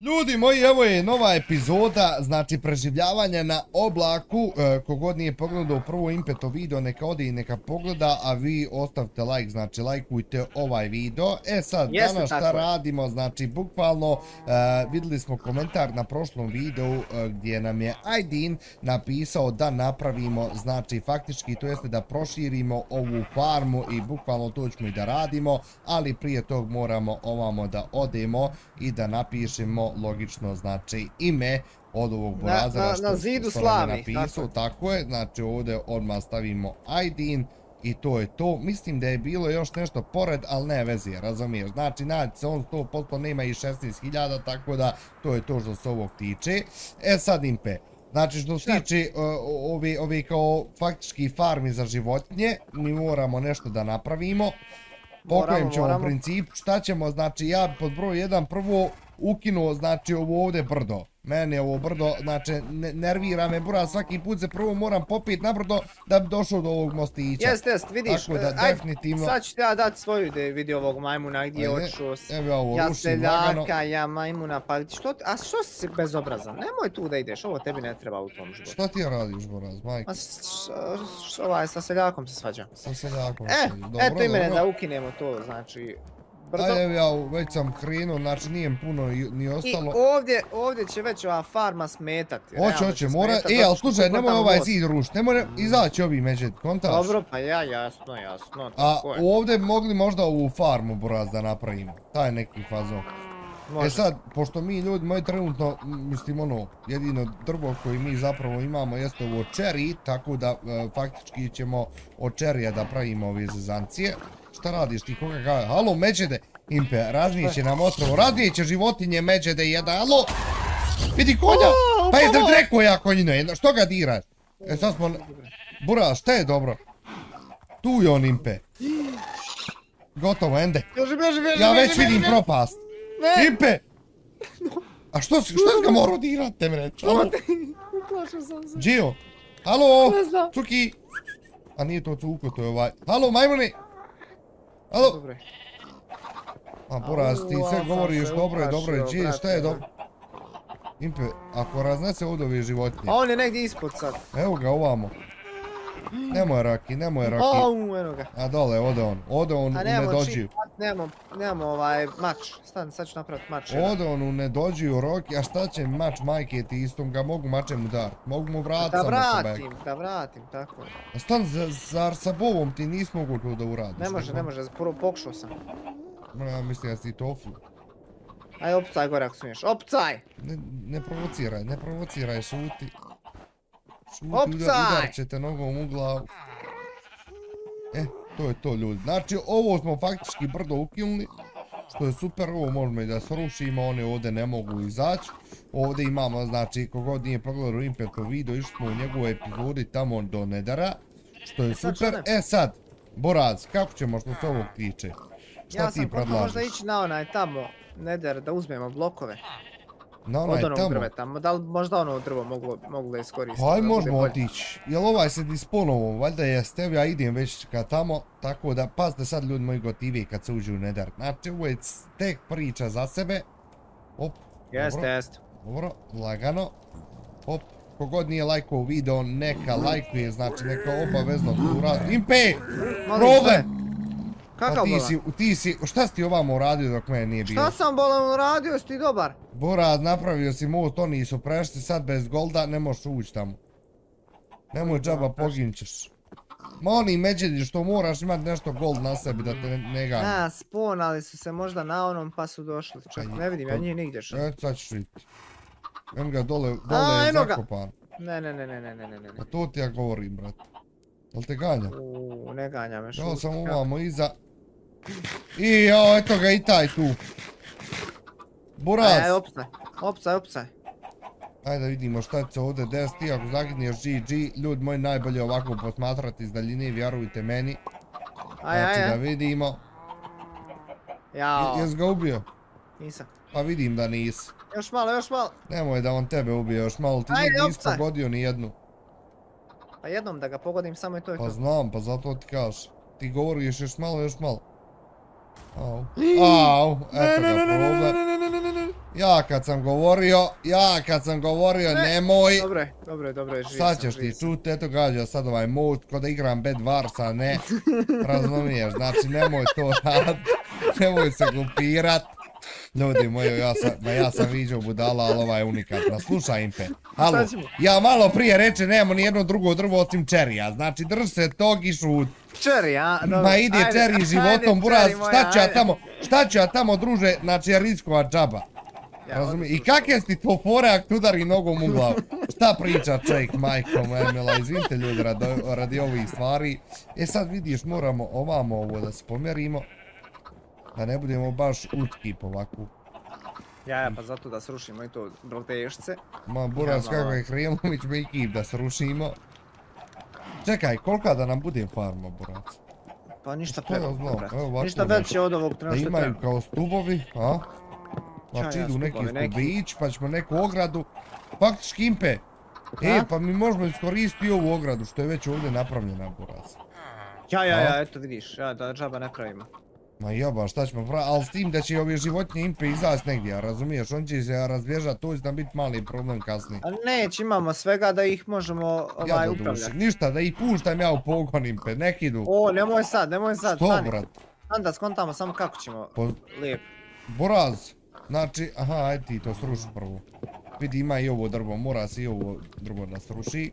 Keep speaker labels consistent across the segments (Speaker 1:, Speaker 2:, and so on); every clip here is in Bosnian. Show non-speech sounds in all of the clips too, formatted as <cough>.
Speaker 1: Ljudi moji, evo je nova epizoda, znači preživljavanje na oblaku. E, kogod nije pogledao prvo impeto video, neka ode i neka pogleda, a vi ostavite like, znači lajkujte ovaj video. E sad,
Speaker 2: Jeste
Speaker 1: danas šta
Speaker 2: tako.
Speaker 1: radimo, znači bukvalno e, vidjeli smo komentar na prošlom videu e, gdje nam je Aydin napisao da napravimo, znači faktički to jeste da proširimo ovu farmu i bukvalno to ćemo i da radimo, ali prije tog moramo ovamo da odemo i da napišemo logično znači ime od ovog
Speaker 2: Na-
Speaker 1: borazera
Speaker 2: na-
Speaker 1: što,
Speaker 2: na zidu
Speaker 1: što
Speaker 2: slami,
Speaker 1: napisao, tako je, znači ovdje odmah stavimo Aydin i to je to. Mislim da je bilo još nešto pored, ali ne vezi, razumiješ. Znači, naći se on 100% nema i 16.000, tako da to je to što se ovog tiče. E sad, Impe, znači što se tiče uh, ove, ove kao faktički farmi za životinje, mi moramo nešto da napravimo. Po
Speaker 2: Moramo,
Speaker 1: kojem ćemo
Speaker 2: moramo.
Speaker 1: principu, šta ćemo, znači ja pod broj 1 prvo ukinuo, znači ovo ovdje brdo. Meni je ovo brdo, znači ne, nervira me bura, svaki put se prvo moram popit na brdo da bi došao do ovog mostića.
Speaker 2: Jest, jest, vidiš,
Speaker 1: Tako da,
Speaker 2: e, aj,
Speaker 1: definitivno-
Speaker 2: sad ću ja dati svoju vidi ovog majmuna gdje je
Speaker 1: Ajde,
Speaker 2: otišao. s-
Speaker 1: Evo ja ovo
Speaker 2: Ja
Speaker 1: rušim lagano.
Speaker 2: seljaka, ja majmuna, pa što, a što si bezobrazan? Nemoj tu da ideš, ovo tebi ne treba u tom životu.
Speaker 1: Šta ti radiš, Boraz, majke?
Speaker 2: Ma s- ovaj, sa seljakom se svađam.
Speaker 1: Sa seljakom
Speaker 2: E,
Speaker 1: si. Dobro,
Speaker 2: eto i mene
Speaker 1: dobro.
Speaker 2: da ukinemo to, znači, brdo.
Speaker 1: Ajde, evo ja već sam krenuo, znači nije mi puno i- ni
Speaker 2: I
Speaker 1: ostalo.
Speaker 2: ovdje, ovdje će već ova farma smetat.
Speaker 1: Hoće,
Speaker 2: realno
Speaker 1: hoće,
Speaker 2: će
Speaker 1: mora, e, ali slušaj,
Speaker 2: tu
Speaker 1: nemoj ovaj zid rušiti, ne mora izaći ovi međed, kontaš?
Speaker 2: Dobro, pa ja, jasno, jasno,
Speaker 1: A
Speaker 2: tako je.
Speaker 1: ovdje bi mogli možda ovu farmu, Boraz, da napravimo. Taj neki fazon. E sad, pošto mi ljudi moji trenutno, mislim ono, jedino drvo koji mi zapravo imamo jeste ovo čeri, tako da e, faktički ćemo od čerija da pravimo ove zezancije. Šta radiš ti, koga kaže? Halo, međede! Impe, raznijeće nam otrovo, raznijeće životinje međede jedan, halo! Vidi konja! Pa jesam rekao ja konjino, što ga diraš? E sad smo... Bura, šta je dobro? Tu je on Impe. Gotovo, ende.
Speaker 2: Bježi, bježi, bježi,
Speaker 1: Ja već vidim propast.
Speaker 2: Ne,
Speaker 1: Impe! <laughs> A što si, što si ga morao dirat, te mre? Halo, <laughs>
Speaker 2: uplašao sam se.
Speaker 1: Gio? Halo?
Speaker 2: Znam.
Speaker 1: Cuki? A nije to Cuko, to je ovaj. Halo, majmuni? Halo?
Speaker 2: Dobro je.
Speaker 1: A, Boraz, ti
Speaker 2: Au,
Speaker 1: sve govoriš,
Speaker 2: se
Speaker 1: dobro je, dobro je, Gio, šta je dobro? Impe, ako raznese od ove životinje,
Speaker 2: A on je negdje ispod sad.
Speaker 1: evo ga ovamo. Nemoj raki, nemoj raki.
Speaker 2: Au, eno ga.
Speaker 1: A dole, ode on, ode on
Speaker 2: A
Speaker 1: u
Speaker 2: nemamo nemamo, ovaj mač. Stan, sad ću napraviti mač.
Speaker 1: Ode on u nedođiju roki, a šta će mač majke ti istom ga mogu mačem udar. Mogu mu vratit
Speaker 2: Da
Speaker 1: samo sa bek.
Speaker 2: vratim, da vratim, tako je.
Speaker 1: A stan, za- zar sa bovom ti nisi mogu to da uradiš?
Speaker 2: Ne može, ne može, prvo pokušao sam.
Speaker 1: Ja mislim da si tofu.
Speaker 2: Aj, opcaj gore ako smiješ, opcaj!
Speaker 1: Ne, ne provociraj, ne provociraj, šuti. Šuti,
Speaker 2: Opcaj!
Speaker 1: udar, udar će te nogom u glavu. E, to je to ljudi. Znači, ovo smo faktički brdo ukinuli. Što je super, ovo možemo i da srušimo, one ovdje ne mogu izaći. Ovdje imamo, znači, kogod nije pogledao Impetov video, išli smo u njegovoj epizodi tamo do Nedara. Što je super. E sad, Borac, kako ćemo što se ovog tiče? Šta
Speaker 2: ja
Speaker 1: ti
Speaker 2: sam probao možda ići na onaj tamo, Nether, da uzmemo blokove.
Speaker 1: Na
Speaker 2: Od
Speaker 1: onaj
Speaker 2: onog
Speaker 1: tamo.
Speaker 2: drveta, mo- da li možda ono drvo moglo, moglo da iskoristiti? Bude
Speaker 1: možemo otići. Jel ovaj se disponovo, valjda jeste, evo ja idem već ka tamo, tako da pazite sad ljudi moji gotivi kad se uđu u Nether. Znači ovo je tek priča za sebe. Op,
Speaker 2: Jeste,
Speaker 1: dobro,
Speaker 2: jeste.
Speaker 1: dobro, lagano. Op, kogod nije lajkao video, neka lajkuje, znači neka obavezno to uradi. Impe!
Speaker 2: Molim,
Speaker 1: Problem! Pa
Speaker 2: Kakav
Speaker 1: ti
Speaker 2: bolan?
Speaker 1: si, ti si, šta si ti ovamo uradio dok mene nije bilo?
Speaker 2: Šta sam bolan uradio, jesi ti dobar?
Speaker 1: Borad, napravio si most, oni su prešli, sad bez golda ne možeš ući tamo. Nemoj džaba, poginćeš. Ma oni međedi što moraš imat nešto gold na sebi da te ne, gani.
Speaker 2: A, sponali su se možda na onom pa su došli. Čak
Speaker 1: Aj,
Speaker 2: ne vidim, ja
Speaker 1: pa-
Speaker 2: njih nigdje što.
Speaker 1: E, sad ćeš vidjeti. Em ga dole,
Speaker 2: A,
Speaker 1: dole je zakopan.
Speaker 2: Ne, ne, ne, ne, ne, ne, ne, ne.
Speaker 1: Pa to ti ja govorim, brat. Jel te ganja?
Speaker 2: Uuu, ne ganja me
Speaker 1: Evo
Speaker 2: šut.
Speaker 1: sam ovamo iza. I jo, eto ga i taj tu.
Speaker 2: Aj,
Speaker 1: Buraz!
Speaker 2: opcaj, opcaj, opcaj.
Speaker 1: Ajde da vidimo šta će ovdje desiti, ako zaginješ GG, ljudi moji najbolje ovako posmatrati iz daljine, vjerujte meni.
Speaker 2: Aj,
Speaker 1: Znači
Speaker 2: aj,
Speaker 1: da
Speaker 2: aj.
Speaker 1: vidimo.
Speaker 2: Jao,
Speaker 1: Jes ga ubio?
Speaker 2: nisam.
Speaker 1: Pa vidim da nisi.
Speaker 2: Još malo, još malo.
Speaker 1: Nemoj da on tebe ubije još malo, ti
Speaker 2: Ajde,
Speaker 1: nik nisi pogodio ni jednu.
Speaker 2: Pa jednom da ga pogodim, samo je to i
Speaker 1: Pa
Speaker 2: to.
Speaker 1: znam, pa zato ti kažeš. Ti govoriš još malo, još malo. Au. Au, eto ga problem.
Speaker 2: ne, ne, ne, ne, ne.
Speaker 1: Ja kad sam govorio, ja kad sam govorio, nemoj.
Speaker 2: Dobro je, dobro je, dobro je, živ
Speaker 1: Sad
Speaker 2: sam,
Speaker 1: ćeš ti
Speaker 2: sam.
Speaker 1: čut, eto gađa sad ovaj most, ko da igram Bed Warsa, ne. <laughs> Razumiješ, znači nemoj to rad, nemoj se glupirat. Ljudi moji, ja sam, ma ja sam viđao budala, ali ova je unikatna. Slušaj Impe, halo, ja malo prije reče nemamo ni jedno drugo drvo osim čerija, znači drž se tog i šut.
Speaker 2: Čeri, a? Dobro.
Speaker 1: Ma ide
Speaker 2: ajde,
Speaker 1: čeri
Speaker 2: ajde,
Speaker 1: životom, buraz,
Speaker 2: čeri moja,
Speaker 1: šta ću ja
Speaker 2: ajde.
Speaker 1: tamo, šta ću ja tamo druže, znači ja riskova džaba.
Speaker 2: Ja,
Speaker 1: Razumije, i kakve si ti to fore ak te udari nogom u glavu? Šta priča čovjek, majko moja mila, izvinite ljudi radi, radi ovih stvari. E sad vidiš, moramo ovamo ovo da se pomjerimo. Da ne budemo baš utkip ovako.
Speaker 2: Ja, ja, pa zato da srušimo i to brotešce.
Speaker 1: Ma buraz
Speaker 2: Ja,
Speaker 1: kako je Hrilović me ekip da srušimo. Čekaj, kolika da nam bude farma, buraz?
Speaker 2: Pa ništa preveliko,
Speaker 1: evo ovako
Speaker 2: Ništa veće od ovog
Speaker 1: Da
Speaker 2: trenutka što
Speaker 1: imaju
Speaker 2: treba.
Speaker 1: kao stubovi, a? Znači
Speaker 2: Ja,
Speaker 1: idu neki stubić, pa ćemo neku ogradu. Faktički impe. E, pa mi možemo iskoristiti ovu ogradu što je već ovdje napravljena, buraz.
Speaker 2: Ja, ja, ja, eto vidiš, ja da džaba ne pravimo.
Speaker 1: Ma jeba, šta ćemo pravi, ali s tim da će ove životinje impe izaći negdje, razumiješ, on će se razbježat, to će nam biti mali problem kasnije.
Speaker 2: A neć, imamo svega da ih možemo ovaj upravljati.
Speaker 1: ništa, da ih puštam ja u pogon impe, nek idu.
Speaker 2: O, nemoj sad, nemoj sad,
Speaker 1: Što,
Speaker 2: stani.
Speaker 1: brat?
Speaker 2: Stani da skontamo samo kako ćemo.
Speaker 1: Po,
Speaker 2: Lijepo.
Speaker 1: Boraz, znači, aha, ajde ti to sruši prvo. Vidi, ima i ovo drvo, mora se i ovo drvo da sruši.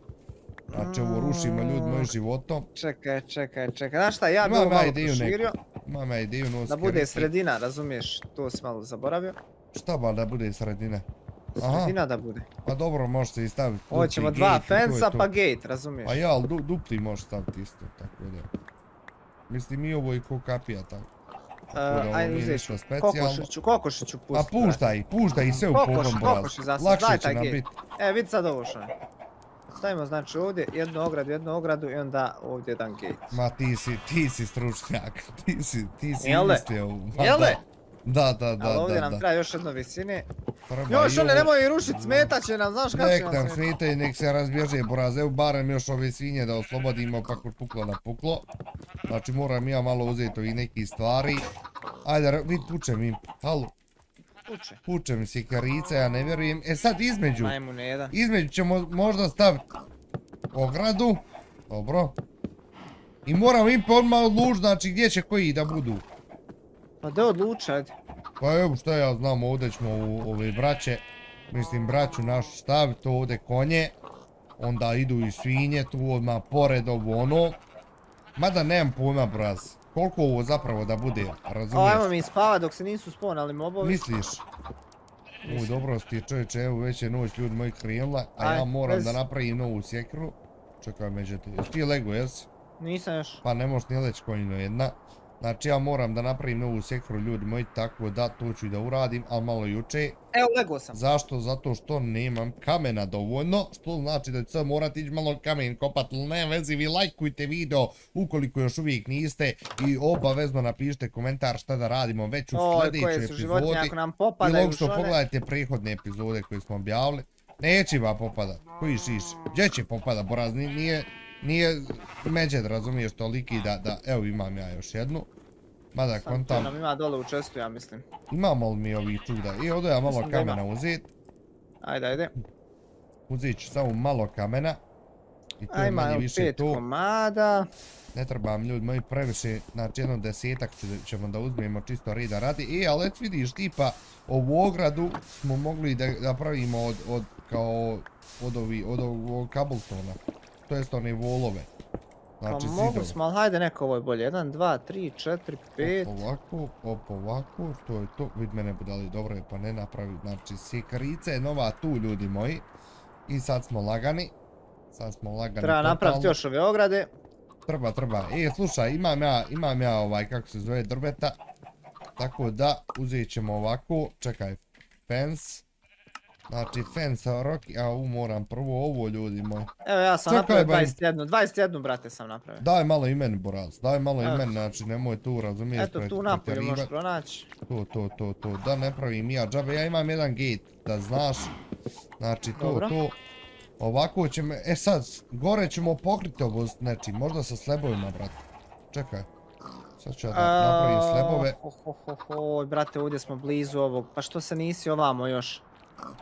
Speaker 1: Znači, ovo rušimo ljudi moji životom.
Speaker 2: Čekaj, čekaj, čekaj. Znaš šta, ja bi ovo malo proširio.
Speaker 1: Imam ja ideju nos
Speaker 2: Da bude sredina, razumiješ, to si malo zaboravio.
Speaker 1: Šta ba da bude sredina? Aha,
Speaker 2: Sredina da bude.
Speaker 1: pa dobro, može se i staviti
Speaker 2: Ovo ćemo dva
Speaker 1: je
Speaker 2: fensa pa gate, razumiješ?
Speaker 1: Pa ja, ali du, dupli može staviti isto, tako da. Mislim i ovo i ko kapija tako.
Speaker 2: Uh,
Speaker 1: ovo
Speaker 2: ajde
Speaker 1: nije
Speaker 2: uzet
Speaker 1: ništa
Speaker 2: ću,
Speaker 1: specijalno.
Speaker 2: kokošiću, kokošiću
Speaker 1: Pa
Speaker 2: pustit.
Speaker 1: puštaj, puštaj i sve u
Speaker 2: Kokoš,
Speaker 1: pogon, braz.
Speaker 2: kokoši za sad,
Speaker 1: Lakše
Speaker 2: daj taj gate. E, vidi sad ovo što je. Stavimo znači ovdje jednu ogradu, jednu ogradu i onda ovdje jedan gate.
Speaker 1: Ma ti si, ti si stručnjak, <laughs> ti si, ti si mislio. u- ma
Speaker 2: Jel'
Speaker 1: da. Da, da, da,
Speaker 2: Ali ovdje
Speaker 1: da,
Speaker 2: nam
Speaker 1: da.
Speaker 2: treba još jedno visine. Još one nemoj rušit, smetat će nam, znaš kako će
Speaker 1: Nek
Speaker 2: nam
Speaker 1: nam
Speaker 2: smetat.
Speaker 1: smijete, nek se razbježe boraz, evo barem još ove svinje da oslobodimo pa kod puklo na puklo. Znači moram ja malo uzeti ovih nekih stvari. Ajde, vid pučem im, halo,
Speaker 2: Uče.
Speaker 1: pučem si karice, ja ne vjerujem. E sad između,
Speaker 2: Majmune jedan.
Speaker 1: između ćemo možda staviti ogradu, dobro. I moramo im pa odmah odlučiti, znači gdje će koji da budu.
Speaker 2: Pa da odluče, ajde.
Speaker 1: Pa evo šta ja znam, ovdje ćemo u ove braće, mislim braću našu staviti, ovdje konje, onda idu i svinje tu odmah pored ovo ono. Mada nemam pojma braz, koliko ovo zapravo da bude,
Speaker 2: O, ajmo
Speaker 1: razumiješ?
Speaker 2: mi spava dok se nisu spawnali mobovi.
Speaker 1: Misliš? U dobro si ti čovječe, evo već je noć ljudi moji krenula, a ja
Speaker 2: Aj,
Speaker 1: moram
Speaker 2: bez-
Speaker 1: da napravim novu sjekru. Čekaj međutim, jesi ti lego, jesi?
Speaker 2: Nisam još.
Speaker 1: Pa ne možeš ni leći konjino jedna. Znači ja moram da napravim novu sjekru ljudi moji, tako da to ću i da uradim, ali malo juče.
Speaker 2: Evo, lego sam.
Speaker 1: Zašto? Zato što nemam kamena dovoljno, što znači da ću sad morat ići malo kamen kopat, ali ne vezi, vi lajkujte video ukoliko još uvijek niste i obavezno napišite komentar šta da radimo već u
Speaker 2: Oj,
Speaker 1: sljedećoj epizodi.
Speaker 2: ako nam
Speaker 1: I
Speaker 2: popadaju
Speaker 1: logično
Speaker 2: šone.
Speaker 1: pogledajte prethodne epizode koje smo objavili. Neće ba popadat, koji šiš, gdje će popadat, boraz, ni- nije, nije međed, razumiješ, toliki da, da, evo imam ja još jednu. Mada kontam,
Speaker 2: nam ima dole u čestu, ja mislim.
Speaker 1: imamo li mi ovih čuda? I ovdje ja malo
Speaker 2: Mislim ima.
Speaker 1: kamena uzet.
Speaker 2: Ajde, ajde.
Speaker 1: Uzet ću samo malo kamena. I to je
Speaker 2: Ajma,
Speaker 1: manje više
Speaker 2: pet
Speaker 1: to.
Speaker 2: komada.
Speaker 1: Ne trebam ljudi moji previše, znači jedno desetak ćemo da uzmemo čisto reda radi. E, ali vidiš tipa ovu ogradu smo mogli da, da pravimo od, od kao od ovi, od ovog cobblestona. To jest one volove.
Speaker 2: Pa
Speaker 1: Znači
Speaker 2: mogu
Speaker 1: zidove.
Speaker 2: smo, ali hajde neko ovo je bolje. 1, 2, 3, 4, 5.
Speaker 1: Op ovako, op ovako, to je to. Vid mene budali, dobro je pa ne napravi. Znači sjekarica je nova tu ljudi moji. I sad smo lagani. Sad smo lagani
Speaker 2: Treba napraviti
Speaker 1: totalno.
Speaker 2: još ove ograde.
Speaker 1: Treba, treba. E, slušaj, imam ja, imam ja ovaj, kako se zove, drveta. Tako da, uzet ćemo ovako, čekaj, fence. Znači, fence, roki, a u moram prvo ovo, ljudi moji.
Speaker 2: Evo ja sam
Speaker 1: Čekaj,
Speaker 2: napravio
Speaker 1: ba-
Speaker 2: 21, 21 brate sam napravio.
Speaker 1: Daj malo imen, Boraz, daj malo
Speaker 2: Evo.
Speaker 1: imen, znači, nemoj tu, razumiješ,
Speaker 2: Eto tu napolje možeš pronaći.
Speaker 1: To, to, to, to, da ne pravim ja džabe, ja imam jedan gate, da znaš. Znači, to,
Speaker 2: Dobro.
Speaker 1: to. Ovako ćemo, e sad, gore ćemo pokriti ovo s nečim, možda sa slebovima, brate. Čekaj. Sad ću ja da napravim slebove.
Speaker 2: Ho, ho, ho, ho, brate, ovdje smo blizu ovog. Pa što se nisi ovamo još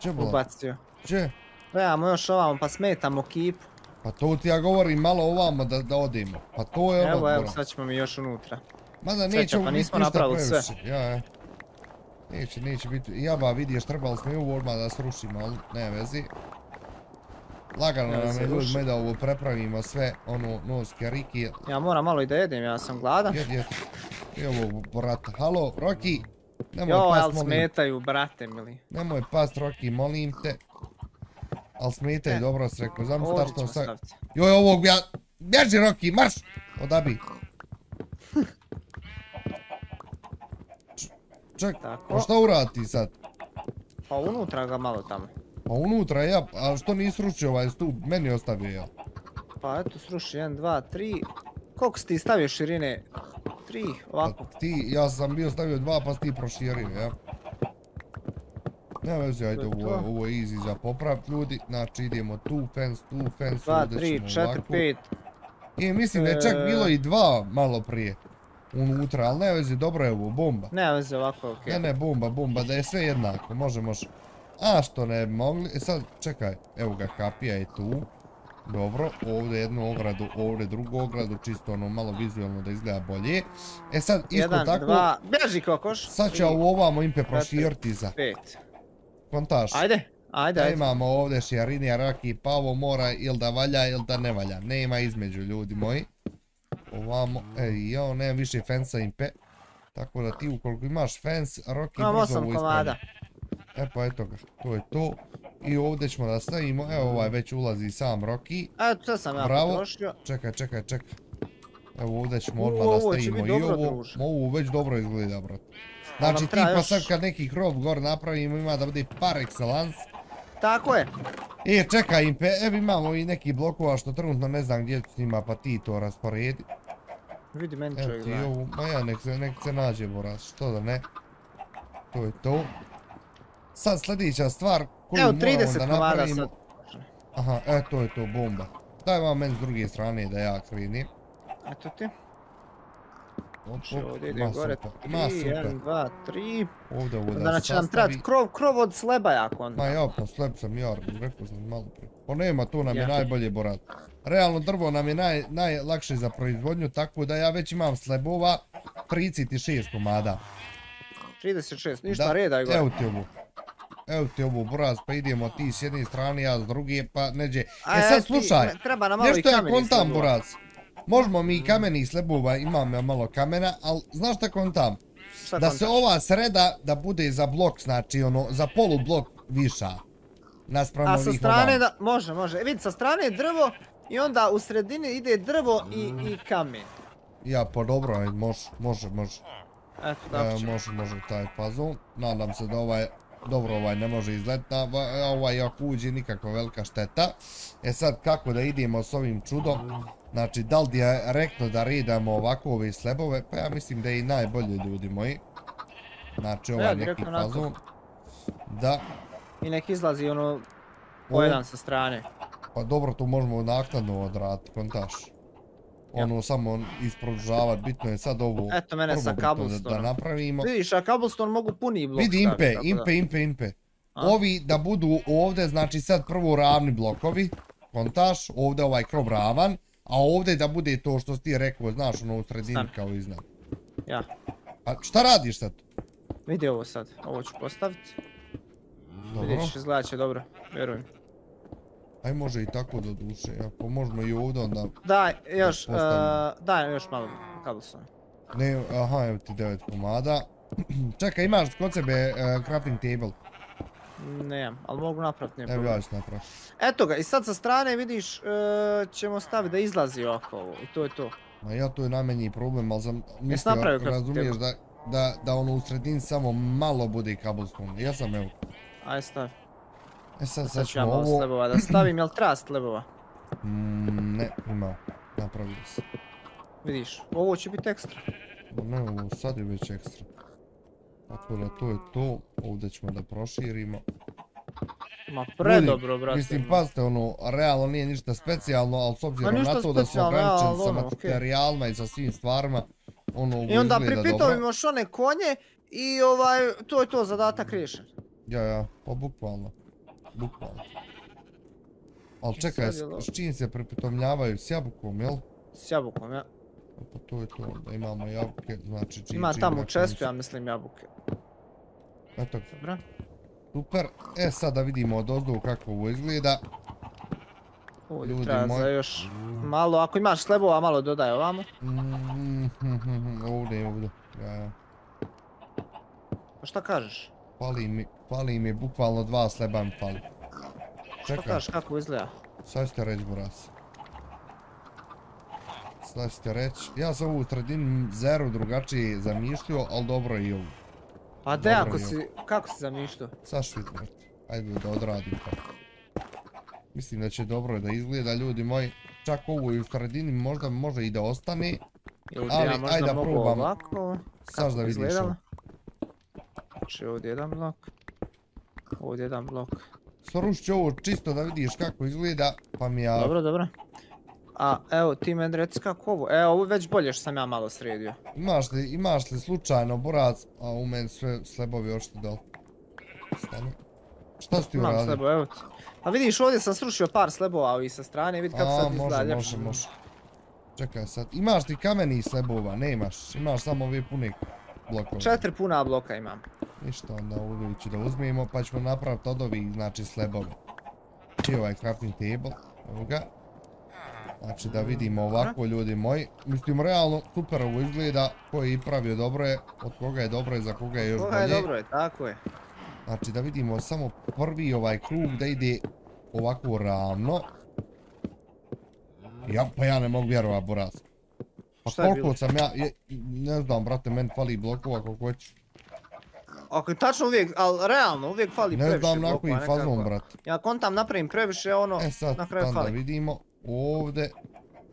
Speaker 1: Bila?
Speaker 2: ubacio?
Speaker 1: Če?
Speaker 2: Gledamo još ovamo, pa smetamo kipu.
Speaker 1: Pa to ti ja govorim malo ovamo da, da odemo. Pa to je ono
Speaker 2: Evo, evo, sad ćemo mi još unutra.
Speaker 1: Mada
Speaker 2: Sreća,
Speaker 1: nećemo
Speaker 2: pa
Speaker 1: biti
Speaker 2: nismo
Speaker 1: ništa
Speaker 2: napravili sve.
Speaker 1: previše. Ja. Neće, neće biti. Jaba vidiš, trebali smo i ovo odmah da srušimo, ali ne vezi. Lagano nam je ljudi da ovo prepravimo sve, ono, noske, riki,
Speaker 2: Ja moram malo i da jedem, ja sam gladan.
Speaker 1: jed, jed. I ovo, brata. Halo, Roki! Nemoj
Speaker 2: Jo,
Speaker 1: past,
Speaker 2: ali
Speaker 1: molim.
Speaker 2: smetaju, brate mili.
Speaker 1: Nemoj past, Roki, molim te. Al smetaj,
Speaker 2: E,
Speaker 1: dobro si rekao, znam šta
Speaker 2: Ovdje
Speaker 1: što sad...
Speaker 2: staviti.
Speaker 1: Joj, ovog ja... Bježi, Roki, marš! Odabi. <laughs> Ček,
Speaker 2: Tako.
Speaker 1: pa šta urati sad?
Speaker 2: Pa unutra ga malo tamo.
Speaker 1: Pa unutra ja, a što nisi sručio ovaj stup, meni ostavio ja.
Speaker 2: Pa eto, sruši, 1, 2, 3. Koliko si ti stavio širine? 3, ovako.
Speaker 1: Pa ti, ja sam bio stavio dva pa ti proširio, ja. Ne vezi, ajde, ovo, je- ovo je easy za popravit ljudi, znači idemo tu fence, tu fence,
Speaker 2: 2,
Speaker 1: ovdje
Speaker 2: 3,
Speaker 1: ćemo
Speaker 2: 4,
Speaker 1: ovako.
Speaker 2: 5.
Speaker 1: I mislim da je čak
Speaker 2: E.
Speaker 1: bilo i dva malo prije. Unutra, ali ne vezi, dobro je ovo, bomba.
Speaker 2: Ne veze, ovako, okej.
Speaker 1: Ne, ne, bomba, bomba, da je sve jednako, može, može. A što ne mogli, e sad, čekaj, evo ga, kapija je tu. Dobro, ovdje jednu ogradu, ovdje drugu ogradu, čisto ono malo vizualno da izgleda bolje. E sad, isto
Speaker 2: 1,
Speaker 1: tako,
Speaker 2: 2, bježi kokoš.
Speaker 1: sad će ovo ovamo impe proširiti za
Speaker 2: 5.
Speaker 1: kontaž.
Speaker 2: Ajde, ajde, ajde.
Speaker 1: imamo ovdje šjarinija, raki, pa ovo mora ili da valja ili da ne valja. Nema između ljudi moji. Ovamo, ej, jao, nema više fensa impe. Tako da ti ukoliko imaš Roki
Speaker 2: Imam
Speaker 1: brzo
Speaker 2: 8
Speaker 1: ovo
Speaker 2: komada.
Speaker 1: ispravi. E pa eto ga, to je to. I ovdje ćemo da stavimo, evo ovaj već ulazi sam Roki.
Speaker 2: Eto, to sam ja
Speaker 1: Bravo.
Speaker 2: potrošio.
Speaker 1: Čekaj, čekaj, čekaj. Evo ovdje ćemo odmah da stavimo i ovo. Ovo već dobro izgleda, brat.
Speaker 2: nam
Speaker 1: Znači tipa
Speaker 2: još-
Speaker 1: sad kad neki krov gor napravimo ima da bude par excellence.
Speaker 2: Tako je.
Speaker 1: E, čekaj, impe, evo imamo i neki blokova što trenutno ne znam gdje s njima, pa ti to rasporedi.
Speaker 2: Vidi meni
Speaker 1: Evo
Speaker 2: čovjek
Speaker 1: ti
Speaker 2: gleda.
Speaker 1: ovu, ma ja nek se, nek se nađe Boras, što da ne. To je to. Sad sljedeća stvar koju
Speaker 2: Evo,
Speaker 1: moramo
Speaker 2: 30
Speaker 1: da
Speaker 2: komada sad.
Speaker 1: Aha, e, to je to, bomba. Daj vam meni s druge strane da ja krenim.
Speaker 2: Eto ti. Znači ovdje ide gore.
Speaker 1: super, ma
Speaker 2: 3,
Speaker 1: super.
Speaker 2: 1, 2, 3.
Speaker 1: Ovdje ovo
Speaker 2: Onda
Speaker 1: da
Speaker 2: će nam trebati krov, krov od sleba jako onda.
Speaker 1: Ma ja, pa slep sam ja, rekao sam malo prije. Pa nema, to nam je
Speaker 2: Ja.
Speaker 1: najbolje borat. Realno drvo nam je naj, najlakše za proizvodnju, tako da ja već imam slebova 36 komada.
Speaker 2: 36, ništa
Speaker 1: Da,
Speaker 2: reda je gore.
Speaker 1: Evo ti ovo. Evo ti ovo, buraz, pa idemo ti s jedne strane, ja s druge, pa neđe. E sad
Speaker 2: ti,
Speaker 1: slušaj,
Speaker 2: Treba malo i
Speaker 1: nešto ja kontam, buraz. Možemo mi i kameni slebova, imamo malo kamena, ali znaš šta kontam?
Speaker 2: Šta
Speaker 1: Da
Speaker 2: kontaš?
Speaker 1: se ova sreda da bude za blok, znači ono, za polu blok viša. Naspram
Speaker 2: A sa strane da, može, može. E, Vidi, sa strane je drvo i onda u sredini ide drvo i, i kamen.
Speaker 1: Ja, pa dobro, može, može, može.
Speaker 2: Eto, tako
Speaker 1: E,
Speaker 2: ćemo.
Speaker 1: može, može taj puzzle. Nadam se da ovaj, dobro ovaj ne može izletna, ovaj ako uđe nikakva velika šteta. E sad kako da idemo s ovim čudom? Znači, da li direktno da redamo ovako ove slebove? Pa ja mislim da je i najbolje ljudi moji. Znači ovaj
Speaker 2: Ja,
Speaker 1: neki puzzle. Da,
Speaker 2: I nek izlazi ono po
Speaker 1: Ovo-
Speaker 2: jedan sa strane.
Speaker 1: pa dobro to možemo naknadno odraditi, kontaš. Ono samo isprodžavat, bitno je sad ovo
Speaker 2: Eto mene sa
Speaker 1: prvobitno da, da napravimo.
Speaker 2: Vidiš, a cobblestone mogu puni blok
Speaker 1: Vidi impe,
Speaker 2: tako da.
Speaker 1: impe, impe, impe.
Speaker 2: A?
Speaker 1: Ovi da budu ovdje, znači sad prvo ravni blokovi, kontaš, ovdje ovaj krov ravan, a ovdje da bude to što ti rekao, znaš, ono u sredini
Speaker 2: Stan.
Speaker 1: kao iznad.
Speaker 2: Ja,
Speaker 1: A šta radiš sad?
Speaker 2: vidi ovo sad. Ovo ću postaviti.
Speaker 1: Dobro,
Speaker 2: Vidiš, izgledat će dobro, vjerujem.
Speaker 1: Aj može i tako do duše, ja, pa možemo i ovdje onda,
Speaker 2: Daj, još, uh, daj još malo cobblestone.
Speaker 1: ne, aha, evo ti devet komada. <clears throat> Čekaj, imaš kod sebe uh, crafting table,
Speaker 2: Nemam, ali mogu napraviti
Speaker 1: evo
Speaker 2: problem.
Speaker 1: ja ću napraviti.
Speaker 2: Eto ga, i sad sa strane vidiš, uh, ćemo staviti da izlazi ovako ovo i to je to.
Speaker 1: Ma ja to je najmanji problem, ali sam mislio, razumiješ da, da, da ono u sredini samo malo bude cobblestone, ja sam evo.
Speaker 2: Ajde stavi.
Speaker 1: E sad,
Speaker 2: Sad
Speaker 1: ćemo ovo,
Speaker 2: slebova da stavim, jel treba slebova?
Speaker 1: Mm, ne, ima. Napravili se.
Speaker 2: Vidiš, ovo će biti ekstra.
Speaker 1: Ne, ovo sad je već ekstra. Tako da to je to. Ovdje ćemo da proširimo.
Speaker 2: Ma predobro, brate.
Speaker 1: Mislim, pazite, ono, realno nije ništa specijalno, ali s obzirom
Speaker 2: ništa
Speaker 1: na to da
Speaker 2: specijalno,
Speaker 1: ograničeni sa materijalima i sa svim stvarima, ono ovo
Speaker 2: I onda pripitovimo
Speaker 1: dobro.
Speaker 2: još one konje i ovaj, to je to, zadatak riješen.
Speaker 1: Ja, ja, pa bukvalno. Bukvalno. Ali čekaj, s, s čim se pripitomljavaju? S jabukom, jel?
Speaker 2: S jabukom, ja.
Speaker 1: Pa to je to, da imamo jabuke, znači čim
Speaker 2: Ima
Speaker 1: čim
Speaker 2: tamo u čestu, ja mislim, jabuke.
Speaker 1: Eto,
Speaker 2: Dobro.
Speaker 1: super. E sad da vidimo od ozdu kako ovo izgleda.
Speaker 2: Ovdje
Speaker 1: Ljudi
Speaker 2: treba
Speaker 1: moji.
Speaker 2: za još malo, ako imaš slebova, malo dodaj ovamo.
Speaker 1: Mm, ovdje, ovdje. Ja, ja.
Speaker 2: Pa šta kažeš?
Speaker 1: Fali mi, fali mi, bukvalno dva sleba mi fali.
Speaker 2: Šta kažeš, kako izgleda?
Speaker 1: sad ćete reći, buras. Sad ćete reći, ja sam ovu u sredini zeru drugačije zamišljio, ali dobro je i ovo.
Speaker 2: Pa de,
Speaker 1: Dobro
Speaker 2: ako si, kako si zamišljao?
Speaker 1: Sad ću vidjeti. Ajde da odradim to. Mislim da će dobro da izgleda, ljudi moji. Čak ovo i u sredini možda može i da ostane. Ali,
Speaker 2: ja možda
Speaker 1: ajde
Speaker 2: mogu
Speaker 1: probam.
Speaker 2: ovako?
Speaker 1: Sad da vidiš ovo.
Speaker 2: Znači ovdje jedan blok. Ovdje jedan blok.
Speaker 1: Srušit ću ovo čisto da vidiš kako izgleda, pa mi ja...
Speaker 2: Dobro, dobro. A evo ti meni reci kako ovo. Evo ovo već bolje što sam ja malo sredio.
Speaker 1: Imaš li, imaš li slučajno borac, a u meni sve slebovi ošte dal. Stani. Šta si ti
Speaker 2: Imam
Speaker 1: uradio?
Speaker 2: slebo, evo ti. A vidiš ovdje sam srušio par slebova ovih sa strane, vidi kako
Speaker 1: A,
Speaker 2: sad izgleda
Speaker 1: može, može, može. Čekaj sad, imaš ti kameni slebova? Nemaš, imaš samo ove pune blokove.
Speaker 2: Četiri puna bloka imam.
Speaker 1: Ništa, onda ovdje ću da uzmemo, pa ćemo napraviti od ovih, znači, slebove. Čiji je ovaj crafting table? Evo ga. Znači da vidimo ovako, ljudi moji. Mislim, realno, super ovo izgleda. Ko je i pravio dobro je, od koga je dobro je, za koga je još
Speaker 2: Koga je
Speaker 1: bolje.
Speaker 2: dobro je, tako je.
Speaker 1: Znači da vidimo samo prvi ovaj krug da ide ovako ravno. Ja, pa ja ne mogu vjerovat, Boras. Pa
Speaker 2: Šta je
Speaker 1: koliko
Speaker 2: bilo?
Speaker 1: sam ja, je, ne znam, brate, meni fali blokova koliko hoćeš.
Speaker 2: Ako je tačno uvijek, ali realno, uvijek fali
Speaker 1: Ne
Speaker 2: previše
Speaker 1: znam na koji
Speaker 2: blokova nekako.
Speaker 1: brate.
Speaker 2: Ja kontam napravim previše, ono,
Speaker 1: E sad,
Speaker 2: na kraju
Speaker 1: da
Speaker 2: fali.
Speaker 1: vidimo. Ovde.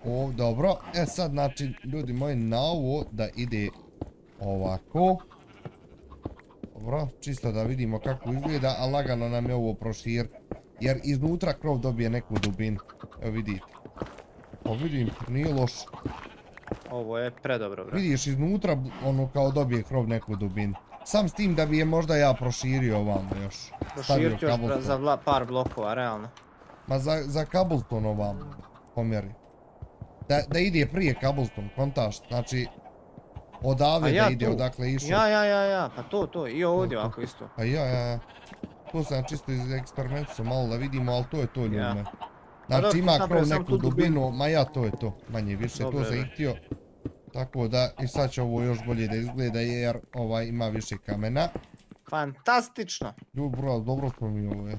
Speaker 1: Ovdje, dobro. E sad, znači, ljudi moji, na ovo da ide ovako. Dobro, čisto da vidimo kako izgleda, a lagano nam je ovo prošir. Jer iznutra krov dobije neku dubinu. Evo vidite. Pa vidim, nije loš.
Speaker 2: Ovo je predobro, bre.
Speaker 1: Vidiš iznutra, ono kao dobije krov neku dubinu. Sam s tim da bi je možda ja proširio ovamo još.
Speaker 2: Proširit još
Speaker 1: cobblestone.
Speaker 2: za vla, par blokova, realno.
Speaker 1: Ma za, za cobblestone ovamo, pomjeri. Da, da ide prije cobblestone, kontaš, znači... Odavde
Speaker 2: ja
Speaker 1: da ide
Speaker 2: tu.
Speaker 1: odakle išao.
Speaker 2: Ja, ja, ja, ja, pa to, to, i ovdje
Speaker 1: to.
Speaker 2: ovako isto.
Speaker 1: Pa ja, ja, ja. To sam čisto iz eksperimenta malo da vidimo, ali to je to
Speaker 2: Ja.
Speaker 1: Znači ima krov neku
Speaker 2: dubinu.
Speaker 1: ma ja to je to, manje više, to htio. Tako da, i sad će ovo još bolje da izgleda jer ovaj ima više kamena.
Speaker 2: Fantastično.
Speaker 1: Dobro, dobro smo mi ovo je.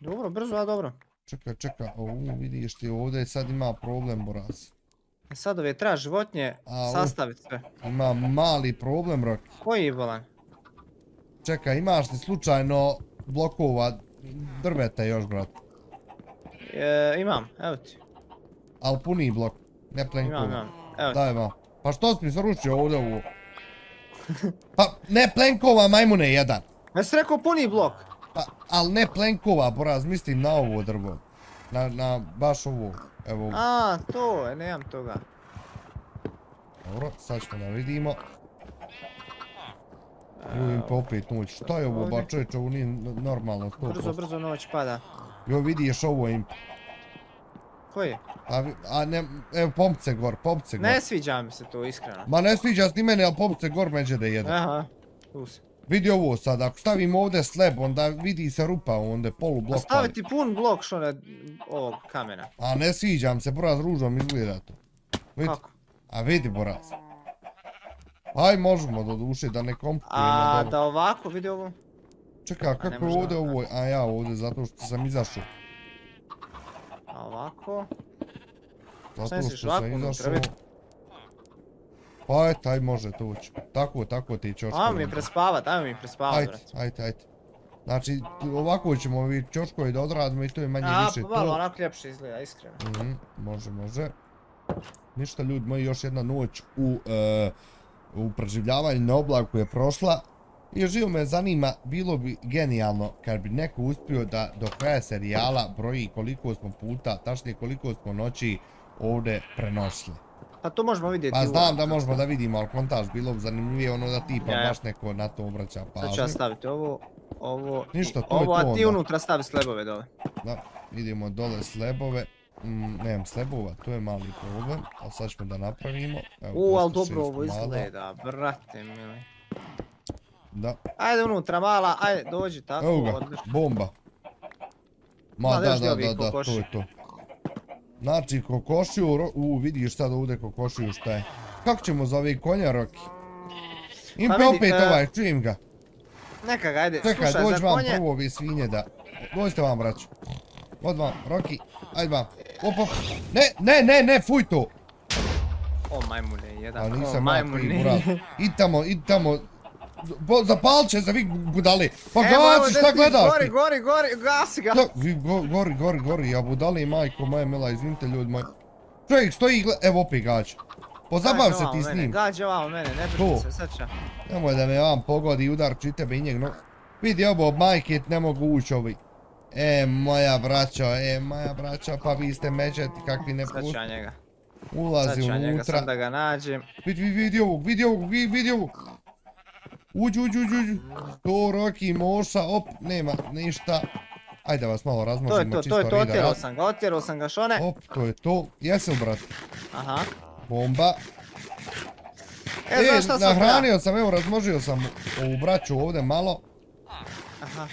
Speaker 2: Dobro, brzo, a dobro.
Speaker 1: Čekaj, čekaj, ovo vidiš ti ovdje sad ima problem, Boras.
Speaker 2: E Sad ove treba životnje
Speaker 1: A,
Speaker 2: sastaviti sve.
Speaker 1: Ima mali problem, Roki.
Speaker 2: Koji je bolan?
Speaker 1: Čekaj, imaš li slučajno blokova drveta još, brat?
Speaker 2: E, imam, evo ti.
Speaker 1: Al puni blok, ne plenkova.
Speaker 2: Imam, imam. Evo ti.
Speaker 1: Daj vam. Pa što si mi sručio ovdje ovo? Pa ne plenkova majmune jedan.
Speaker 2: Jesi rekao puni blok?
Speaker 1: Pa, al ne plenkova, poraz, mislim na ovo drvo. Na, na baš ovo. Evo,
Speaker 2: A, to je, nemam toga.
Speaker 1: dobro, sad ćemo da vidimo. Ljubim pa opet noć. Šta je ovo, ba čovječ, ovo nije normalno, 100%.
Speaker 2: Brzo, brzo noć pada.
Speaker 1: Jo, vidiš ovo im.
Speaker 2: Koji?
Speaker 1: A, vi- a ne, evo pompce gor, pompce gor.
Speaker 2: Ne sviđa mi se to, iskreno.
Speaker 1: Ma ne sviđa se ni meni, ali pompce gor međe da jede.
Speaker 2: Aha, tu se.
Speaker 1: Vidi ovo sad, ako stavim ovdje sleb, onda vidi se rupa, onda polu blok pali.
Speaker 2: staviti pun blok što ne, ovog kamena.
Speaker 1: A ne sviđam se, boraz ružom izgleda to. Vidi,
Speaker 2: Kako?
Speaker 1: a vidi boraz. Aj, možemo do duše da ne komplikujemo
Speaker 2: A
Speaker 1: dobro.
Speaker 2: da ovako, vidi ovo.
Speaker 1: Čekaj, a kako je ovdje ovo? A ja ovdje, zato što sam izašao.
Speaker 2: A ovako.
Speaker 1: Zato što sam izašao. Pa je, taj može tući. Tako, tako ti ćoškovi.
Speaker 2: Ajmo mi prespavat, ajmo mi prespavat,
Speaker 1: Ajde,
Speaker 2: brate.
Speaker 1: ajde, ajde. Znači, ovako ćemo ovi čoškovi da odradimo i to je manje
Speaker 2: A,
Speaker 1: više
Speaker 2: pa malo
Speaker 1: to.
Speaker 2: onako ljepše izgleda, iskreno.
Speaker 1: Mhm, može, može. Ništa ljudi moji, još jedna noć u, e, u preživljavanju na oblaku je prošla. I živo me zanima, bilo bi genijalno kad bi neko uspio da do kraja serijala broji koliko smo puta, tačnije koliko smo noći ovdje prenosili.
Speaker 2: Pa to možemo vidjeti
Speaker 1: Pa znam da možemo da vidimo, ali kontaž bilo bi zanimljivije ono da tipa
Speaker 2: Ja, ja.
Speaker 1: baš neko na to obraća
Speaker 2: Sad ću ja staviti ovo, ovo
Speaker 1: Ništa, to je
Speaker 2: ovo,
Speaker 1: to
Speaker 2: a ti
Speaker 1: onda.
Speaker 2: unutra stavi slebove dole.
Speaker 1: Da, idemo dole slebove. Mm, nemam slebova, to je mali problem, ali sad ćemo da napravimo. Evo,
Speaker 2: U, ali
Speaker 1: 206
Speaker 2: dobro ovo izgleda, brate mili.
Speaker 1: Da,
Speaker 2: Ajde unutra mala, ajde dođi tako,
Speaker 1: evo ga,
Speaker 2: odlično.
Speaker 1: bomba. Ma
Speaker 2: Ma,
Speaker 1: da, da, da, da, to
Speaker 2: kokoši?
Speaker 1: je to. Znači, kokošiju, ro- u, vidiš sad ovdje kokošiju šta je. Kako ćemo za ovih konja, Roki? Impe
Speaker 2: vidi,
Speaker 1: opet
Speaker 2: e,
Speaker 1: ovaj, čujem ga.
Speaker 2: Neka ga, ajde,
Speaker 1: Čekaj,
Speaker 2: slušaj,
Speaker 1: dođi
Speaker 2: za
Speaker 1: vam
Speaker 2: konje,
Speaker 1: prvo ovi svinje da... Dođite vam, braću. Od vam, Roki, ajde vam. Op, op. Ne, ne, ne, ne, fuj to.
Speaker 2: o majmune, jedan,
Speaker 1: A
Speaker 2: o
Speaker 1: nisam
Speaker 2: majmune.
Speaker 1: I tamo, i tamo. Bo- Zapalit će za vi budali. Pa
Speaker 2: evo,
Speaker 1: gaci, šta gledaš
Speaker 2: Gori, gori, gori, gasi ga.
Speaker 1: Da, vi go- gori, gori, gori, ja budali, majko moja mila, izvinite ljudi moji. Čovjek stoji i gleda, evo opet gađa. Pozabav se ti s njim.
Speaker 2: Gađa ovamo mene, ne
Speaker 1: To.
Speaker 2: se, sad će.
Speaker 1: Nemoj da me vam pogodi udar či tebe i njeg, no. Vidi ovo, majke, ne mogu ući ovi. E, moja braćo, e, moja braćo, pa vi ste međeti kakvi ne
Speaker 2: Sad ću
Speaker 1: pusti.
Speaker 2: ja njega. Sad
Speaker 1: Ulazi
Speaker 2: ću ja njega,
Speaker 1: unutra.
Speaker 2: sad da ga nađem.
Speaker 1: Vidi, vidi, ovog, vidi ovog, vidi ovog. Uđi, uđi, uđi, uđi. To, Roki, Moša, op, nema ništa. Ajde da vas malo
Speaker 2: To je
Speaker 1: razmožimo,
Speaker 2: to,
Speaker 1: čisto
Speaker 2: to je to,
Speaker 1: rida
Speaker 2: otjerao sam ga, otjerao sam ga šone.
Speaker 1: Op, to je to. Jesi li, brat?
Speaker 2: Aha.
Speaker 1: Bomba.
Speaker 2: E, znaš šta sam
Speaker 1: nahranio sam, evo, razmožio sam ovu braću ovdje malo.
Speaker 2: Aha.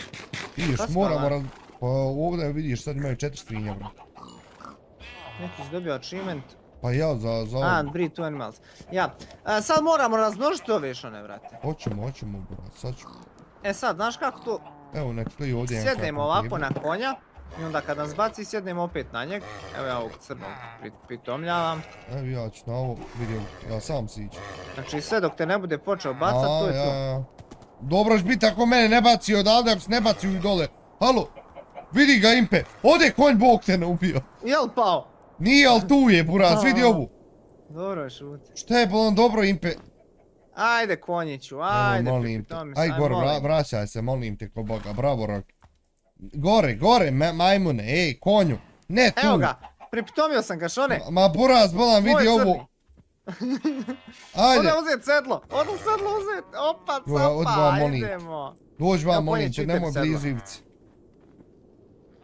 Speaker 1: Vidiš,
Speaker 2: si
Speaker 1: moramo raz... Pa ovdje vidiš, sad imaju četiri svinja, brat.
Speaker 2: Neki si dobio achievement.
Speaker 1: Pa ja za, za
Speaker 2: A,
Speaker 1: ovo.
Speaker 2: breed two animals. Ja, a, sad moramo razmnožiti ove šone, brate.
Speaker 1: Hoćemo, hoćemo, brat, sad ću.
Speaker 2: E sad, znaš kako to?
Speaker 1: Evo, nek stoji ovdje.
Speaker 2: Sjednemo ovako na konja. I onda kad nas baci, sjednemo opet na njeg. Evo ja ovog crnog pritomljavam.
Speaker 1: Evo ja ću na ovo, vidim, ja sam siđu.
Speaker 2: Znači sve dok te ne bude počeo bacat, to je
Speaker 1: ja,
Speaker 2: to.
Speaker 1: ja. Dobro će biti ako mene ne baci odavde, ako se ne baci u dole. Halo, vidi ga impe, ode konj bog te ne ubio.
Speaker 2: Jel pao?
Speaker 1: Nije, al tu je, buraz, vidi ovu.
Speaker 2: Dobro je šuti.
Speaker 1: Šta je bolon dobro impe?
Speaker 2: Ajde konjiću,
Speaker 1: Evo,
Speaker 2: ajde
Speaker 1: molim te. Aj gore, vra, vraćaj se, molim te ko boga, bravo rok. Gore, gore, ma- majmune, ej, konju. Ne tu.
Speaker 2: Evo ga, pripitomio sam ga šone.
Speaker 1: Ma buraz, bolan, vidi ovu. <laughs> Ajde,
Speaker 2: Ode uzet sedlo, ode sedlo uzet, opa capa, idemo.
Speaker 1: dođi vam, molim te, nemoj blizu ivice.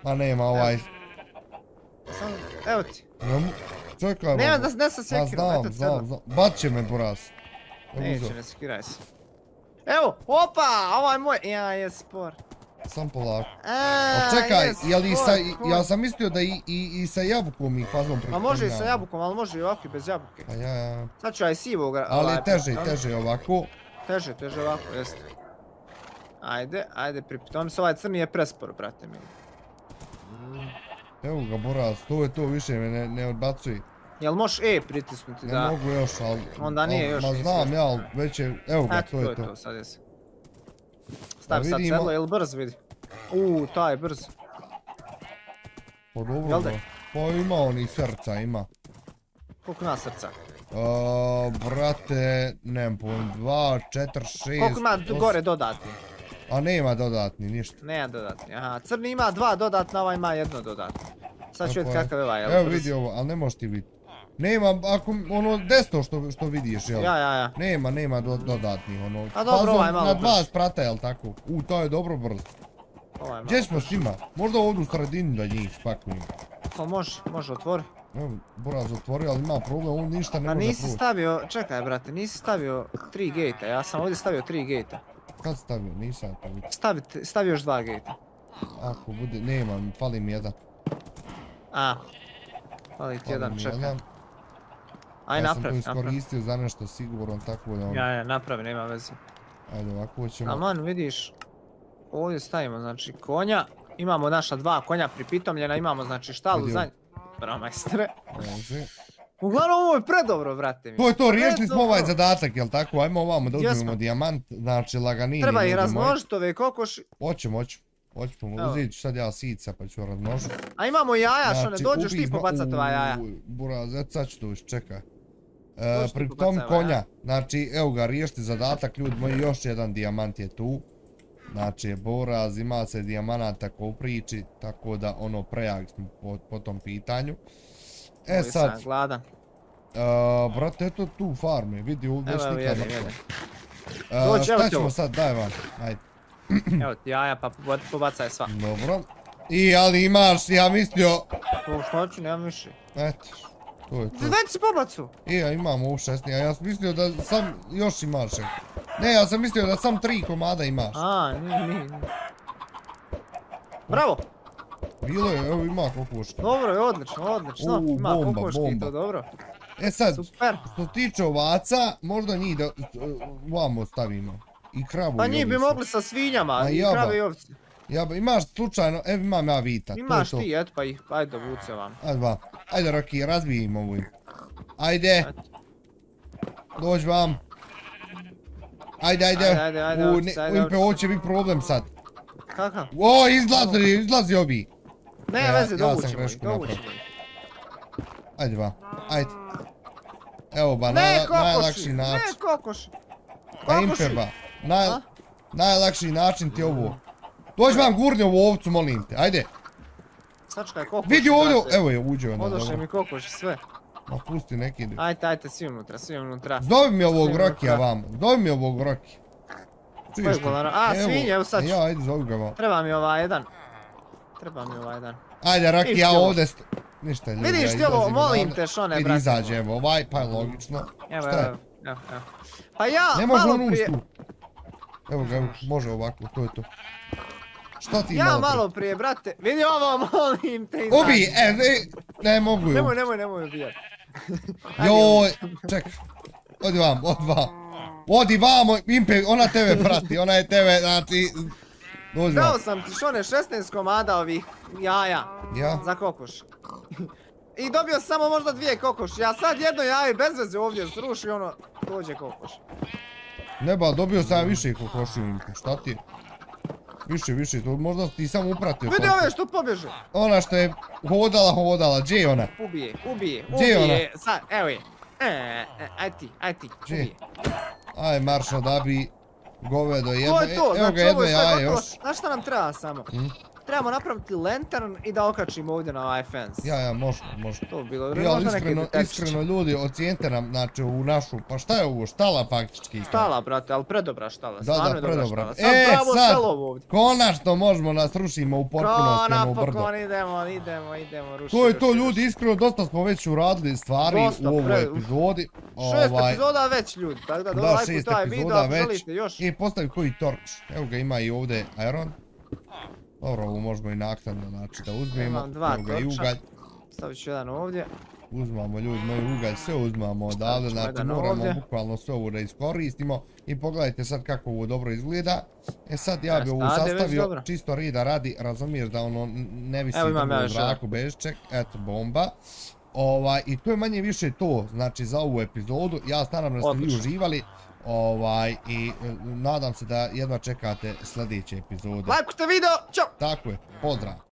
Speaker 1: Ma nema ovaj.
Speaker 2: Evo ti.
Speaker 1: Čekaj,
Speaker 2: Nema
Speaker 1: malo.
Speaker 2: da ne sa sekirom,
Speaker 1: znam,
Speaker 2: eto
Speaker 1: znam,
Speaker 2: sedlo.
Speaker 1: znam. Bat će me buraz. Evo
Speaker 2: Neće, ne sekiraj se. Evo, opa, ovaj moj, ja je spor.
Speaker 1: Sam polako.
Speaker 2: A,
Speaker 1: A čekaj,
Speaker 2: je
Speaker 1: jel i
Speaker 2: spor,
Speaker 1: sa, ja sam mislio da i, i, i sa jabukom ih fazom
Speaker 2: Pa može i sa jabukom, ali može i ovako i bez jabuke.
Speaker 1: Pa ja, ja.
Speaker 2: Sad ću aj sivog...
Speaker 1: Ali
Speaker 2: ovaj,
Speaker 1: je teže, teže ovako.
Speaker 2: Teže, teže ovako, jeste. Ajde, ajde, pripitomi se, ovaj crni je prespor, brate mi.
Speaker 1: Evo ga buraz, to je to, više me ne, ne.
Speaker 2: Jel možeš E pritisnuti
Speaker 1: Ne
Speaker 2: da...
Speaker 1: mogu još, ali...
Speaker 2: Onda nije
Speaker 1: al-
Speaker 2: još,
Speaker 1: Ma znam ja, ali već je, evo ga,
Speaker 2: Eto,
Speaker 1: to je to.
Speaker 2: sad jesi. Stavi sad
Speaker 1: vidimo.
Speaker 2: sedlo, jel brz vidi? Uuu, taj je brz.
Speaker 1: Pa dobro,
Speaker 2: Jel da?
Speaker 1: da. Pa ima oni srca, ima.
Speaker 2: Koliko ima srca?
Speaker 1: A, brate, nemam pojma, dva, četir, šest...
Speaker 2: Koliko ima gore dodatni?
Speaker 1: A nema dodatni, ništa.
Speaker 2: Nema dodatni, aha. Crni ima dva dodatna, ovaj ima jedno dodatno. Sad ću vidjeti kakav je ovaj,
Speaker 1: Evo
Speaker 2: brz?
Speaker 1: vidi ovo, ali ne možeš ti vidjeti. Nema, ako, ono, desno što, što vidiš, jel?
Speaker 2: Ja, ja, ja.
Speaker 1: Nema, nema do, dodatnih, ono.
Speaker 2: A dobro,
Speaker 1: fazon
Speaker 2: ovaj malo
Speaker 1: Na dva sprata, jel tako? U, to je dobro brzo.
Speaker 2: Ovaj
Speaker 1: Gdje
Speaker 2: malo
Speaker 1: smo s njima? Možda ovdje u sredini da njih spakujem.
Speaker 2: Pa može, može otvori.
Speaker 1: Evo, Buraz otvorio, ali ima problem, on ništa ne
Speaker 2: Pa
Speaker 1: može
Speaker 2: nisi
Speaker 1: proći.
Speaker 2: stavio, čekaj brate, nisi stavio tri gejta, ja sam ovdje stavio tri gejta.
Speaker 1: Kad stavio? Nisam to vidio.
Speaker 2: Stavi, stavi još dva gejta.
Speaker 1: Ako bude, nema, fali mi jedan.
Speaker 2: A. Fali ti jedan, čekaj.
Speaker 1: jedan.
Speaker 2: Aj
Speaker 1: ja
Speaker 2: napravi,
Speaker 1: sam to
Speaker 2: napravi.
Speaker 1: iskoristio za nešto sigurno, tako da on...
Speaker 2: Ja, ja, napravi, nema veze.
Speaker 1: Ajde, ovako ćemo...
Speaker 2: Aman, vidiš, ovdje stavimo, znači, konja. Imamo naša dva konja pripitomljena, imamo, znači, štalu za... Bravo, majstore.
Speaker 1: Može.
Speaker 2: Uglavnom, ovo je predobro, brate mi.
Speaker 1: To je to, riješili smo ovaj zadatak, jel tako? Ajmo ovamo da uzmemo dijamant, znači laganini.
Speaker 2: Treba ih
Speaker 1: moji.
Speaker 2: razmnožiti ove kokoši.
Speaker 1: Hoćemo, hoćemo. Hoćemo,
Speaker 2: Evo.
Speaker 1: uzet ću sad ja sica pa ću razmnožiti.
Speaker 2: A imamo jaja, što ne
Speaker 1: Znači,
Speaker 2: dođeš ti pobacat ova jaja.
Speaker 1: Buraz, eto sad ću to još, čekaj. E, pri tom konja, znači evo ga, riješiti zadatak, ljudi moji, još jedan dijamant je tu. Znači, Boraz, ima se dijamanata ko u priči, tako da ono prejak smo po, po tom pitanju. E
Speaker 2: Ovdje sam
Speaker 1: sad,
Speaker 2: gladan.
Speaker 1: Uh, brate, eto tu farme, vidi ovdje već nikad. Uh,
Speaker 2: Dođi, evo
Speaker 1: šta ćemo
Speaker 2: ovo.
Speaker 1: sad, daj vam, ajde. <clears throat>
Speaker 2: Evo ti jaja, pa poba- pobacaj sva.
Speaker 1: Dobro. I, ali imaš, ja mislio,
Speaker 2: To što ću, nemam više.
Speaker 1: eto, to je to.
Speaker 2: Već si pobacu!
Speaker 1: I ja imam ovu šestni, a ja sam mislio da sam još imaš. Ne, ja sam mislio da sam tri komada imaš.
Speaker 2: A, nije. nije. Bravo!
Speaker 1: Bilo je, evo ima kokoška.
Speaker 2: Dobro je, odlično, odlično.
Speaker 1: U,
Speaker 2: Ima
Speaker 1: bomba,
Speaker 2: kokoški
Speaker 1: bomba.
Speaker 2: to dobro.
Speaker 1: E sad,
Speaker 2: Super.
Speaker 1: što tiče ovaca, možda njih da uh, vamo stavimo. I kravu
Speaker 2: Pa
Speaker 1: i
Speaker 2: njih bi mogli sa svinjama,
Speaker 1: A
Speaker 2: i
Speaker 1: jaba.
Speaker 2: krave i ovce.
Speaker 1: Ja, ba- imaš slučajno, evo imam ja vita.
Speaker 2: Imaš
Speaker 1: to.
Speaker 2: ti, eto pa ih, ajde dovuce vam.
Speaker 1: Ajde va, ajde Rocky, razbijimo ovu. Ajde, dođi vam. Ajde, ajde.
Speaker 2: Ajde, ajde, ajde,
Speaker 1: U, ne,
Speaker 2: ajde,
Speaker 1: ovo će biti problem sad.
Speaker 2: Kakav?
Speaker 1: O, izlazi, izlazi ovi.
Speaker 2: Ne,
Speaker 1: Ja-
Speaker 2: veze,
Speaker 1: ja
Speaker 2: dovućemo ih, dovućemo ih.
Speaker 1: Ajde va, ajde. Evo ba,
Speaker 2: Ne,
Speaker 1: najla-
Speaker 2: kokoši!
Speaker 1: najlakši
Speaker 2: Ne,
Speaker 1: način.
Speaker 2: kokoši!
Speaker 1: Pa Impe
Speaker 2: Kokoši!
Speaker 1: ba, naj,
Speaker 2: A?
Speaker 1: najlakši način ti je ovo. Dođi vam gurni ovu ovcu, molim te, ajde.
Speaker 2: Sačkaj kokoši,
Speaker 1: Vidi ovdje, evo je, uđe ona,
Speaker 2: Odoše
Speaker 1: dobro.
Speaker 2: mi kokoši, sve.
Speaker 1: Ma pusti neki.
Speaker 2: Ajde, ajde, svi unutra, svi unutra.
Speaker 1: Zovi mi ovog Rokija vam, zovi mi ovog Rokija.
Speaker 2: Kojeg golara? A, svinje, evo sad ću.
Speaker 1: Ja, ajde, zovi ga vam.
Speaker 2: Treba mi ovaj jedan. Treba mi ovaj jedan.
Speaker 1: Ajde,
Speaker 2: Vidiš
Speaker 1: ja ovdje... st- Ništa, ljudi,
Speaker 2: Vidiš
Speaker 1: ja
Speaker 2: ti ovo,
Speaker 1: izlazim
Speaker 2: molim te, šone,
Speaker 1: Vidi,
Speaker 2: brate
Speaker 1: izađe,
Speaker 2: moj.
Speaker 1: evo, ovaj, pa je logično.
Speaker 2: Evo, evo, evo, evo. Pa ja,
Speaker 1: Ne može
Speaker 2: malo
Speaker 1: on
Speaker 2: prije...
Speaker 1: ustu. Evo ga, evo, može ovako, to je to. Šta ti
Speaker 2: Ja
Speaker 1: malo prije?
Speaker 2: malo prije, brate, vidi ovo, molim te, izađi.
Speaker 1: Ubi, e, ne, ne mogu ju.
Speaker 2: Nemoj, nemoj, nemoj ubijat. <laughs>
Speaker 1: Joj, čekaj. Odi vam, odi vam. Odi vamo, Impe, ona tebe prati, ona je tebe, znači... Dođi.
Speaker 2: Dao sam ti šone 16 komada ovih jaja
Speaker 1: Ja?
Speaker 2: za kokoš. I dobio samo možda dvije kokoši. Ja sad jedno jaje bez veze ovdje sruši ono, dođe kokoš.
Speaker 1: Ne ba, dobio sam više kokošiju Impe, šta ti? Više, više, to možda ti sam upratio.
Speaker 2: Vidi ove što pobježe.
Speaker 1: Ona što je hodala, hodala, gdje je ona?
Speaker 2: Ubije, ubije,
Speaker 1: Gdje je
Speaker 2: ubije. Sad, evo je. E, e, aj ti, aj ti, ubije.
Speaker 1: Aj, maršo da bi govedo jedno,
Speaker 2: To je to,
Speaker 1: evo ga
Speaker 2: znači ovo
Speaker 1: jedno
Speaker 2: je sve
Speaker 1: jaje
Speaker 2: gotovo.
Speaker 1: još.
Speaker 2: Znaš šta nam treba samo?
Speaker 1: Mm.
Speaker 2: Trebamo napraviti lantern i da okačimo ovdje na ovaj fence.
Speaker 1: Ja, ja, možemo, možemo.
Speaker 2: To bi bilo,
Speaker 1: Ja,
Speaker 2: možda neki
Speaker 1: iskreno,
Speaker 2: detekčić.
Speaker 1: iskreno ljudi, ocijenite nam, znači, u našu, pa šta je ovo, štala faktički?
Speaker 2: Štala, brate, ali predobra štala.
Speaker 1: Da,
Speaker 2: stvarno
Speaker 1: da,
Speaker 2: je dobra
Speaker 1: predobra.
Speaker 2: štala.
Speaker 1: E,
Speaker 2: pravo
Speaker 1: sad,
Speaker 2: selo ovdje.
Speaker 1: konačno možemo nas rušimo u potpunosti ono brdo.
Speaker 2: napokon idemo, idemo, idemo, ruši,
Speaker 1: To je to
Speaker 2: ruši,
Speaker 1: ljudi, iskreno, dosta smo već uradili stvari
Speaker 2: Dosta,
Speaker 1: u ovoj
Speaker 2: pre-
Speaker 1: epizodi.
Speaker 2: Šest
Speaker 1: Ovaj,
Speaker 2: epizoda već ljudi, tako da
Speaker 1: Da, šest
Speaker 2: ovaj video ako želite još.
Speaker 1: I postavi koji torč. Evo ga ima i ovdje Iron. Dobro, ovo možemo i naknadno znači da uzmemo.
Speaker 2: Imam dva
Speaker 1: ugalj.
Speaker 2: Stavit ću jedan ovdje.
Speaker 1: Uzmamo ljudi moji ugalj, sve uzmamo odavde, znači moramo
Speaker 2: ovdje.
Speaker 1: bukvalno sve ovo da iskoristimo. I pogledajte sad kako ovo dobro izgleda. E sad ja bi ovo sastavio čisto rida radi, razumiješ da ono ne visi
Speaker 2: ja
Speaker 1: u zraku bežček, eto bomba. Ovaj, I to je manje više to, znači za ovu epizodu. Ja se nadam da ste vi uživali. Ovaj, i e, nadam se da jedva čekate sljedeće epizode.
Speaker 2: Lajkujte video, čao!
Speaker 1: Tako je, pozdrav!